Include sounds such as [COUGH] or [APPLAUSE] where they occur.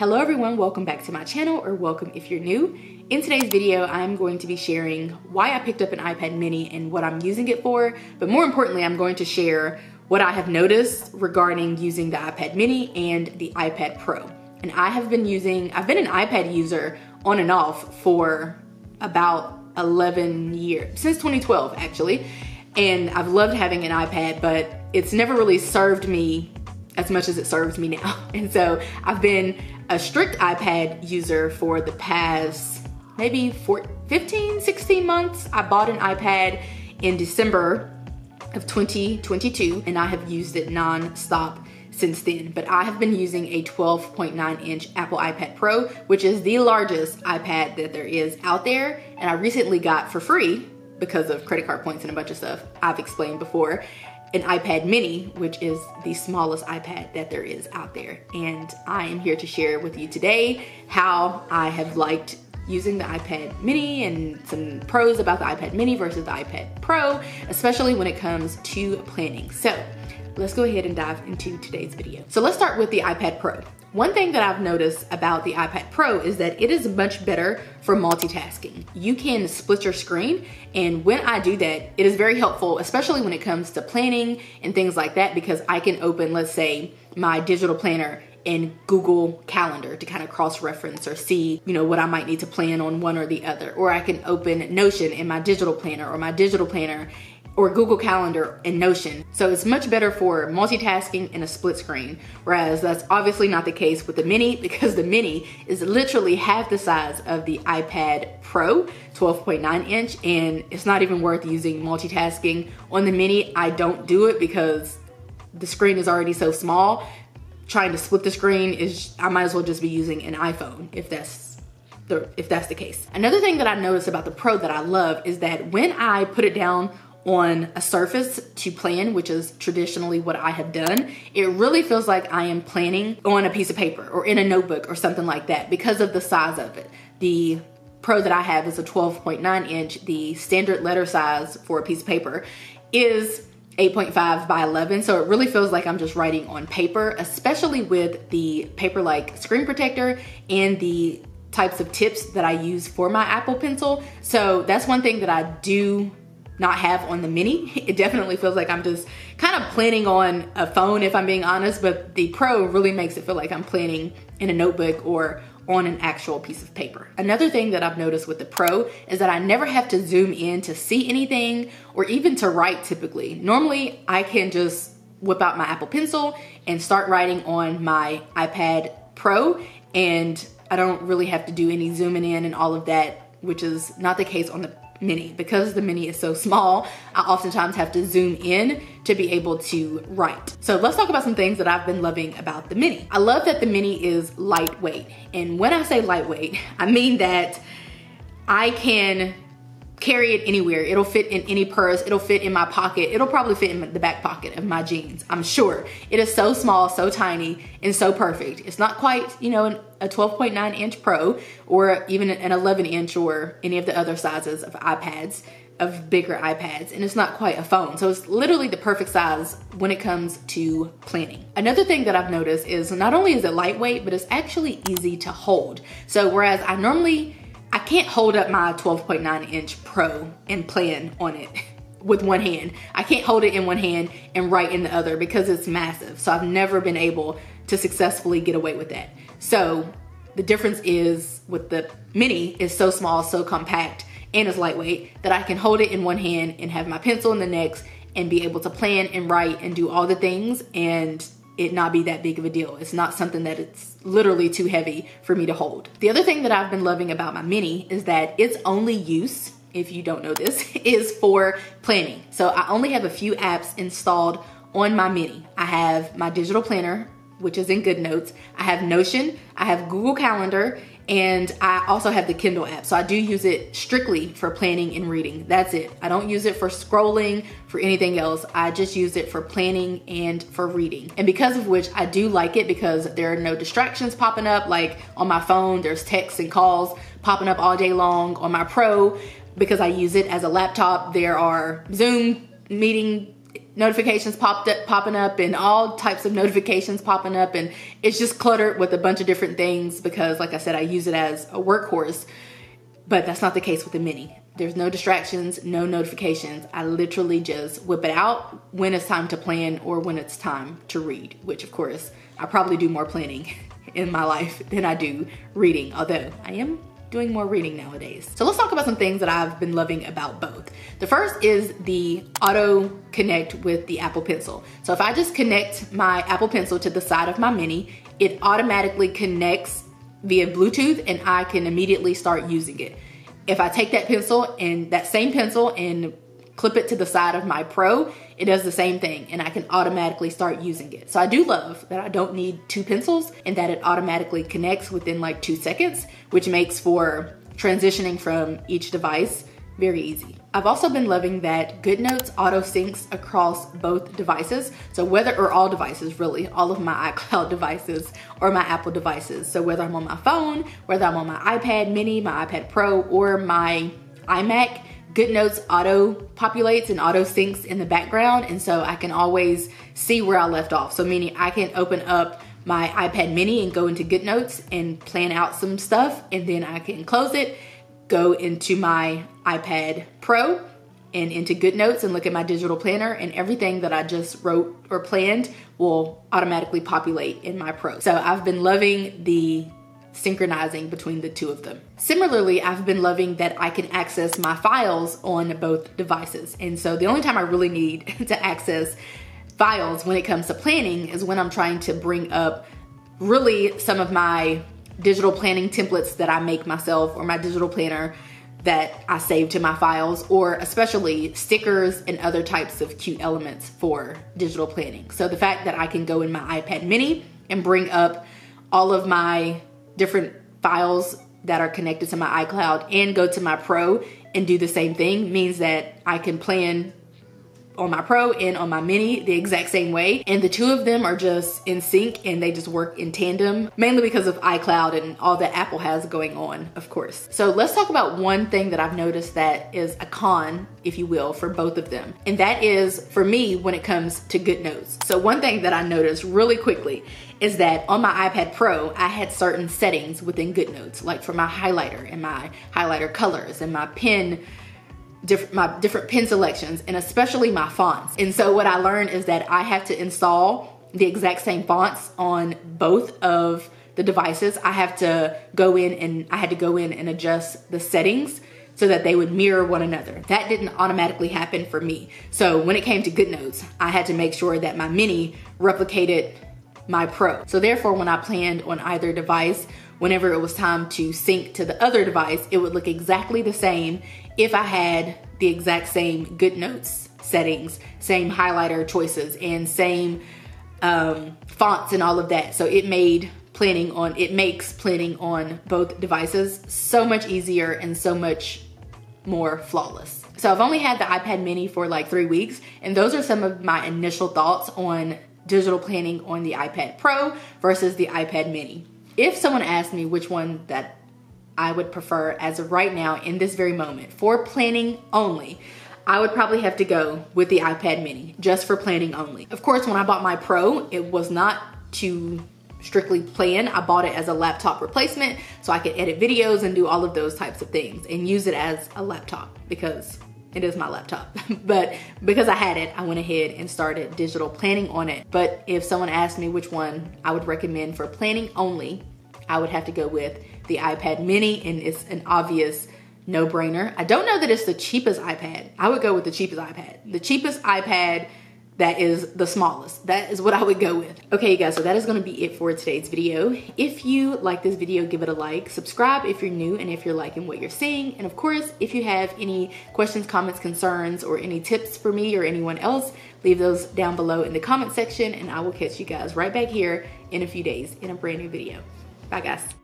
Hello everyone, welcome back to my channel or welcome if you're new. In today's video, I'm going to be sharing why I picked up an iPad mini and what I'm using it for, but more importantly, I'm going to share what I have noticed regarding using the iPad mini and the iPad Pro. And I have been using, I've been an iPad user on and off for about 11 years, since 2012 actually. And I've loved having an iPad, but it's never really served me as much as it serves me now. [LAUGHS] And so I've been a strict iPad user for the past maybe 15, 16 months. I bought an iPad in December of 2022 and I have used it non-stop since then. But I have been using a 12.9 inch Apple iPad Pro, which is the largest iPad that there is out there. And I recently got for free because of credit card points and a bunch of stuff I've explained before an iPad mini, which is the smallest iPad that there is out there. And I am here to share with you today how I have liked using the iPad mini and some pros about the iPad mini versus the iPad Pro, especially when it comes to planning. So let's go ahead and dive into today's video. So let's start with the iPad Pro. One thing that I've noticed about the iPad Pro is that it is much better for multitasking. You can split your screen and when I do that, it is very helpful, especially when it comes to planning and things like that because I can open, let's say, my digital planner in Google Calendar to kind of cross-reference or see, you know, what I might need to plan on one or the other. Or I can open Notion in my digital planner or my digital planner or Google Calendar and Notion. So it's much better for multitasking in a split screen, whereas that's obviously not the case with the mini [LAUGHS] because the mini is literally half the size of the iPad Pro, 12.9 inch, and it's not even worth using multitasking. On the mini, I don't do it because the screen is already so small. Trying to split the screen is, I might as well just be using an iPhone if that's the, if that's the case. Another thing that I noticed about the Pro that I love is that when I put it down on a surface to plan, which is traditionally what I have done, it really feels like I am planning on a piece of paper or in a notebook or something like that because of the size of it. The Pro that I have is a 12.9 inch. The standard letter size for a piece of paper is 8.5 by 11 so it really feels like I'm just writing on paper especially with the paper like screen protector and the types of tips that I use for my Apple Pencil so that's one thing that I do not have on the mini. [LAUGHS] It definitely feels like I'm just kind of planning on a phone if I'm being honest, but the Pro really makes it feel like I'm planning in a notebook or on an actual piece of paper. Another thing that I've noticed with the Pro is that I never have to zoom in to see anything or even to write typically. Normally I can just whip out my Apple Pencil and start writing on my iPad Pro and I don't really have to do any zooming in and all of that, which is not the case on the mini. Because the mini is so small, I oftentimes have to zoom in to be able to write. So let's talk about some things that I've been loving about the mini. I love that the mini is lightweight. And when I say lightweight, I mean that I can carry it anywhere. It'll fit in any purse. It'll fit in my pocket. It'll probably fit in the back pocket of my jeans. I'm sure. It is so small, so tiny, and so perfect. It's not quite, you know, a 12.9 inch Pro or even an 11 inch or any of the other sizes of iPads of bigger iPads and it's not quite a phone. So it's literally the perfect size when it comes to planning. Another thing that I've noticed is not only is it lightweight, but it's actually easy to hold. So whereas I normally I can't hold up my 12.9 inch Pro and plan on it [LAUGHS] with one hand. I can't hold it in one hand and write in the other because it's massive. So I've never been able to successfully get away with that. So the difference is with the mini is so small, so compact, and it's lightweight that I can hold it in one hand and have my pencil in the next and be able to plan and write and do all the things and it not be that big of a deal. It's not something that it's literally too heavy for me to hold. The other thing that I've been loving about my Mini is that its only use, if you don't know this, [LAUGHS] is for planning. So I only have a few apps installed on my Mini. I have my digital planner, which is in GoodNotes. I have Notion, I have Google Calendar, and I also have the Kindle app. So I do use it strictly for planning and reading. That's it. I don't use it for scrolling, for anything else. I just use it for planning and for reading. And because of which I do like it because there are no distractions popping up. Like on my phone, there's texts and calls popping up all day long. On my Pro, because I use it as a laptop, there are Zoom meeting notifications popped up, popping up and all types of notifications popping up and it's just cluttered with a bunch of different things because like I said, I use it as a workhorse, but that's not the case with the mini. There's no distractions, no notifications. I literally just whip it out when it's time to plan or when it's time to read, which of course, I probably do more planning [LAUGHS] in my life than I do reading, although I am doing more reading nowadays. So let's talk about some things that I've been loving about both. The first is the auto connect with the Apple Pencil. So if I just connect my Apple Pencil to the side of my Mini, it automatically connects via Bluetooth and I can immediately start using it. If I take that pencil and that same pencil and clip it to the side of my Pro, it does the same thing and I can automatically start using it. So I do love that I don't need two pencils and that it automatically connects within like two seconds, which makes for transitioning from each device very easy. I've also been loving that GoodNotes auto syncs across both devices. So whether, or all devices really, all of my [LAUGHS] iCloud devices or my Apple devices. So whether I'm on my phone, whether I'm on my iPad mini, my iPad Pro, or my iMac, GoodNotes auto populates and auto syncs in the background. And so I can always see where I left off. So meaning I can open up my iPad mini and go into GoodNotes and plan out some stuff. And then I can close it, go into my iPad Pro and into GoodNotes and look at my digital planner and everything that I just wrote or planned will automatically populate in my Pro. So I've been loving the synchronizing between the two of them. Similarly, I've been loving that I can access my files on both devices. And so the only time I really need [LAUGHS] to access files when it comes to planning is when I'm trying to bring up really some of my digital planning templates that I make myself or my digital planner that I save to my files or especially stickers and other types of cute elements for digital planning. So the fact that I can go in my iPad mini and bring up all of my different files that are connected to my iCloud and go to my Pro and do the same thing means that I can plan on my Pro and on my Mini the exact same way. And the two of them are just in sync and they just work in tandem, mainly because of iCloud and all that Apple has going on, of course. So let's talk about one thing that I've noticed that is a con, if you will, for both of them. And that is for me when it comes to GoodNotes. So one thing that I noticed really quickly is that on my iPad Pro, I had certain settings within GoodNotes, like for my highlighter and my highlighter colors and my pen different my different pen selections and especially my fonts. And so what I learned is that I have to install the exact same fonts on both of the devices. I have to go in and I had to go in and adjust the settings so that they would mirror one another. That didn't automatically happen for me. So when it came to GoodNotes, I had to make sure that my mini replicated my Pro. So therefore, when I planned on either device, whenever it was time to sync to the other device, it would look exactly the same if I had the exact same GoodNotes settings, same highlighter choices, and same um, fonts and all of that. So it made planning on, it makes planning on both devices so much easier and so much more flawless. So I've only had the iPad mini for like three weeks, and those are some of my initial thoughts on digital planning on the iPad Pro versus the iPad mini. If someone asked me which one that I would prefer as of right now in this very moment for planning only, I would probably have to go with the iPad mini just for planning only. Of course, when I bought my Pro, it was not to strictly plan. I bought it as a laptop replacement so I could edit videos and do all of those types of things and use it as a laptop because it is my laptop. [LAUGHS] but because I had it, I went ahead and started digital planning on it. But if someone asked me which one I would recommend for planning only, I would have to go with the iPad mini and it's an obvious no brainer. I don't know that it's the cheapest iPad. I would go with the cheapest iPad. The cheapest iPad that is the smallest. That is what I would go with. Okay, you guys, so that is gonna be it for today's video. If you like this video, give it a like. Subscribe if you're new and if you're liking what you're seeing. And of course, if you have any questions, comments, concerns, or any tips for me or anyone else, leave those down below in the comment section and I will catch you guys right back here in a few days in a brand new video. Bye guys.